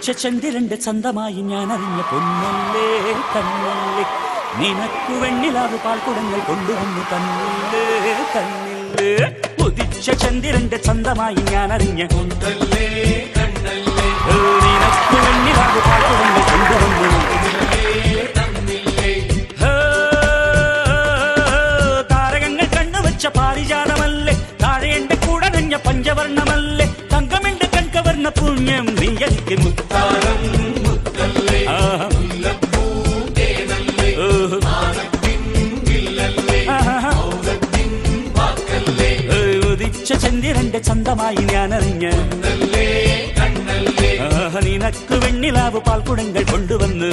ചന്ദ്രന്റെ ചന്തമായി ഞാൻ അറിഞ്ഞ പൊന്നല്ലേ കണ്ണല്ലേ നിനക്കു വെണ്ണിലാവ് പാൽക്കുടങ്ങൾ കൊണ്ടുവന്നു തന്നില്ലേ കണ്ണില്ലേ ഉദിച്ച ചന്ദിരന്റെ ചന്തമായി ഞാൻ അറിഞ്ഞ കൊണ്ടല്ലേ കണ്ണല്ലേ നിനക്കു വെണ്ണിലാവ് പാൽക്കുടങ്ങൾ കൊണ്ടുവന്നു താരകങ്ങൾ കണ്ണുവച്ച പാരിജാതമല്ലേ. താഴെ എന്റെ കൂടെ നഞ്ഞ പഞ്ചവർണമല്ലേ ചന്ദ്രന്റെ ചന്തമായി ഞാൻ അറിഞ്ഞ നിനക്ക് വെണ്ണിലാവ് പാൽക്കുടങ്ങൾ കൊണ്ടുവന്ന്.